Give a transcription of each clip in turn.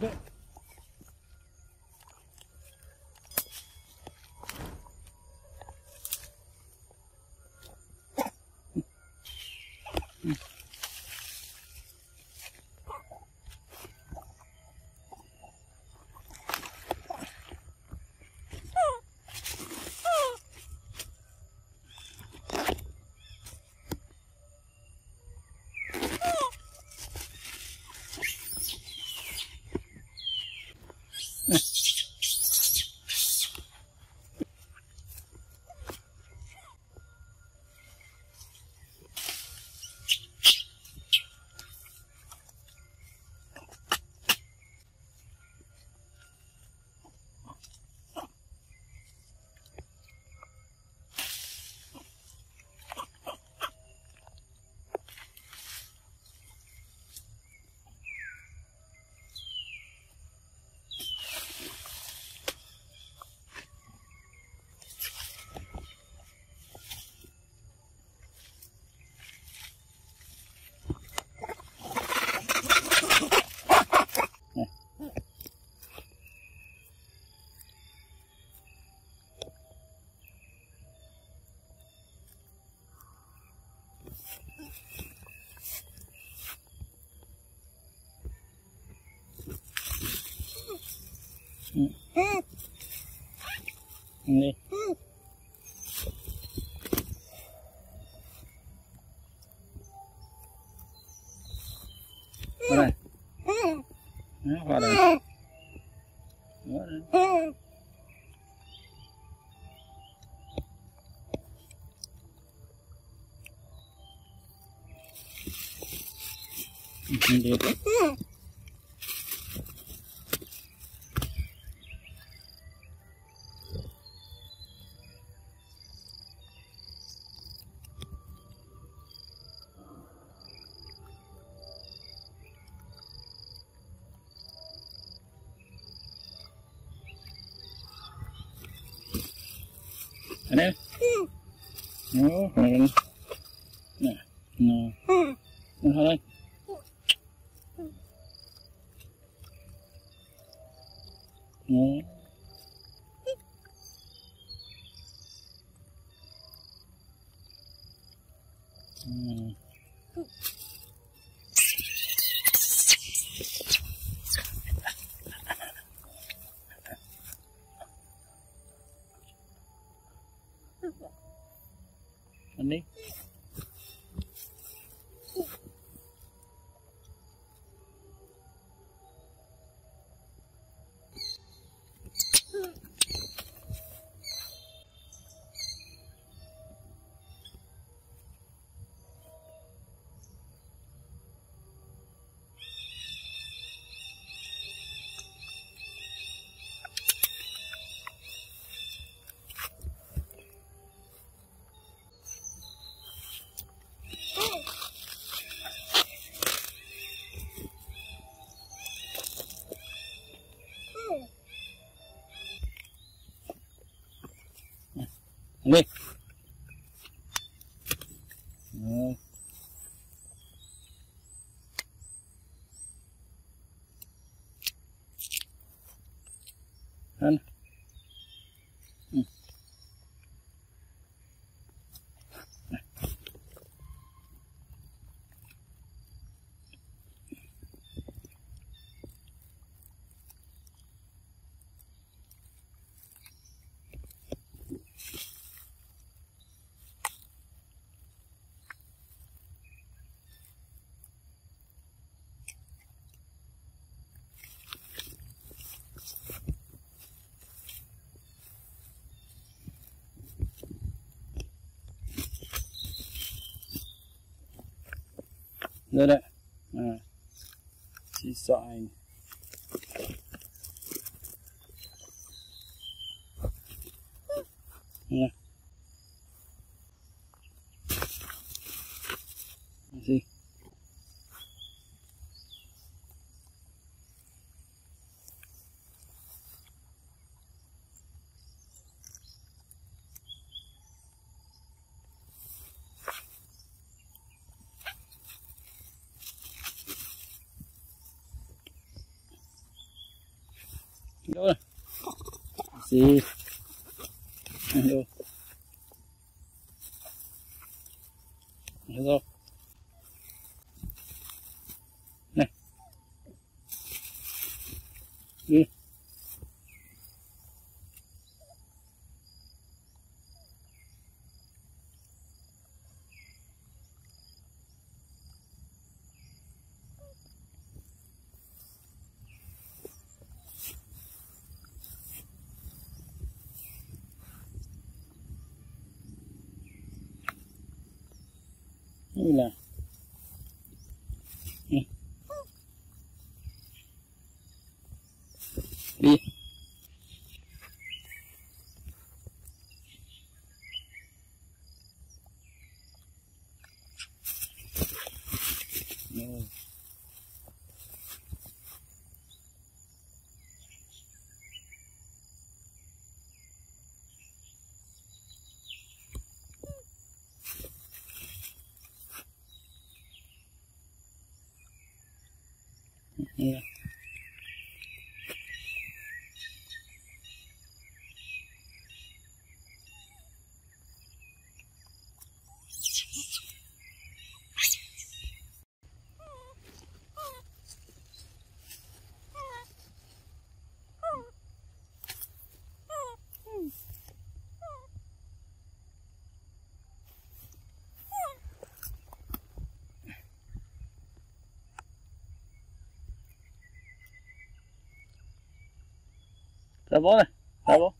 but 응. 네. 그래. 응, 그래. 그래. 근데. Nhìn thôi đây. Nè. Nick Nữa đấy. À. Chỉ sợ anh. Nè. Gì? 是，哎呦，哎呦，呐，嗯。Tá bom, né? Tá bom.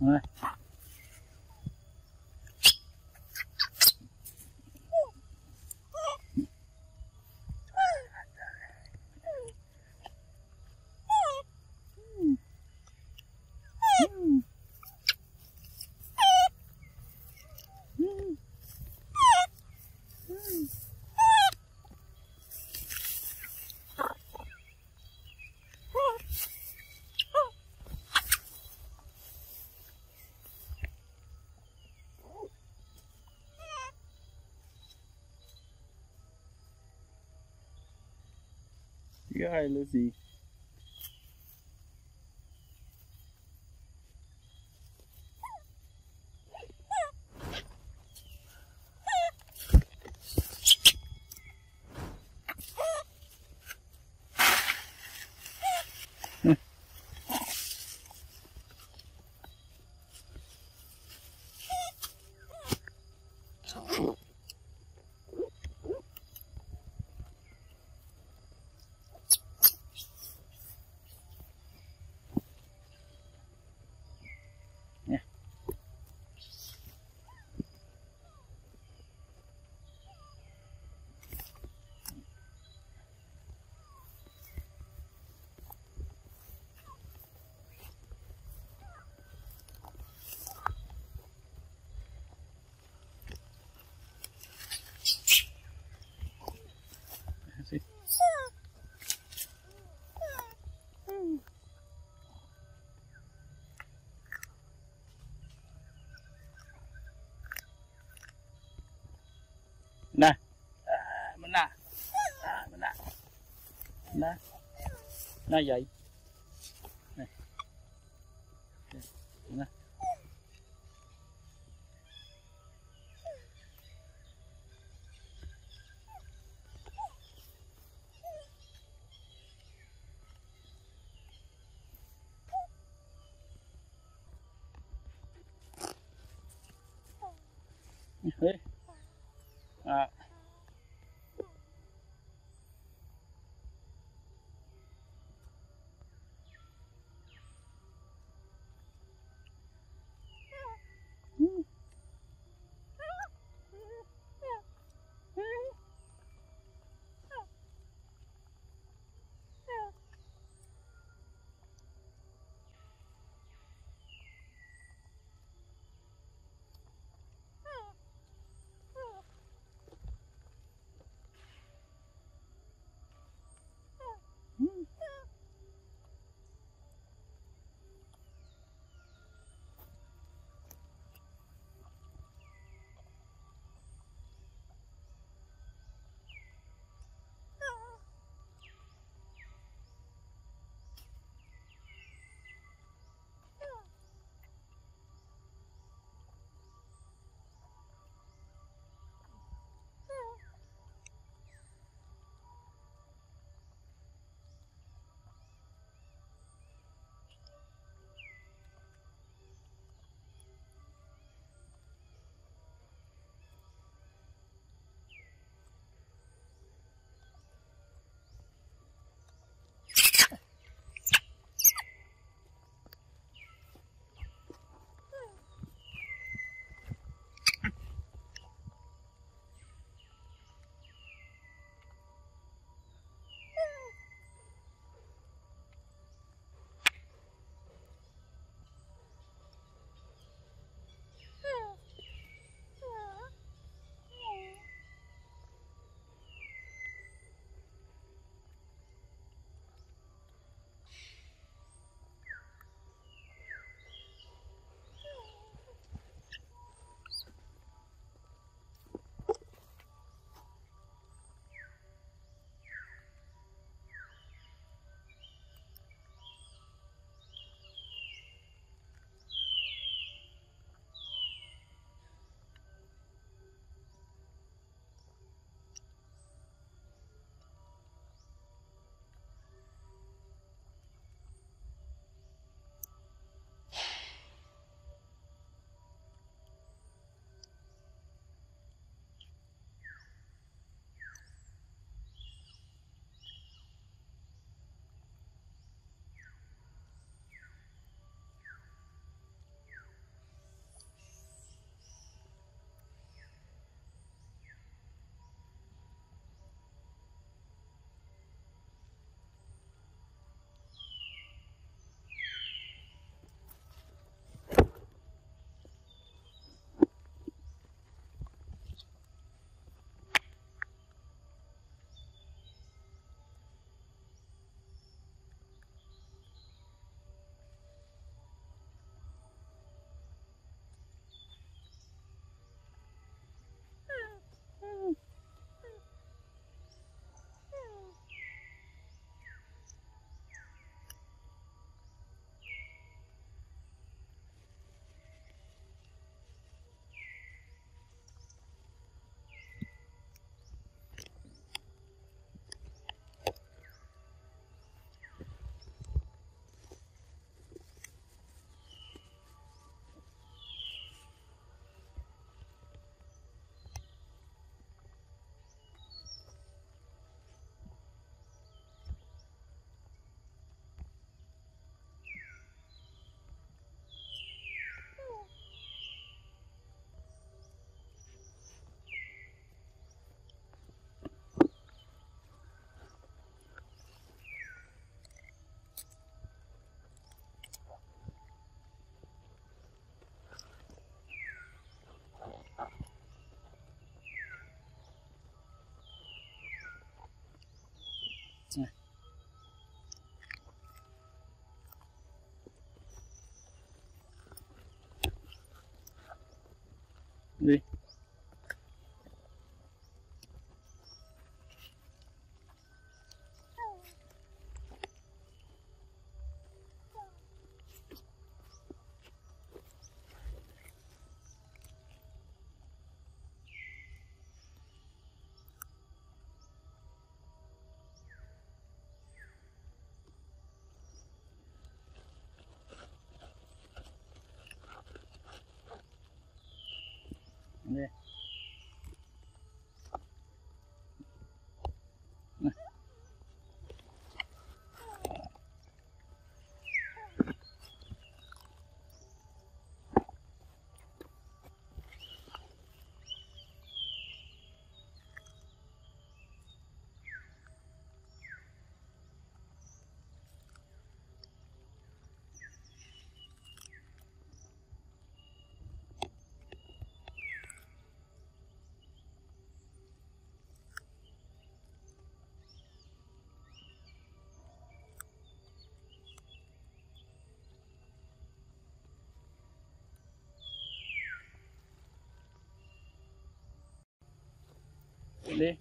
Rồi. guy. Lizzie. Nè. À, mình nè. À, mình nè. Nè. Nè vậy. Yeah. né?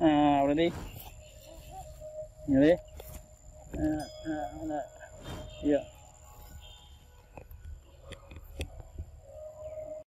À lên đi nhớ đi à, à, à, yeah. Dạ.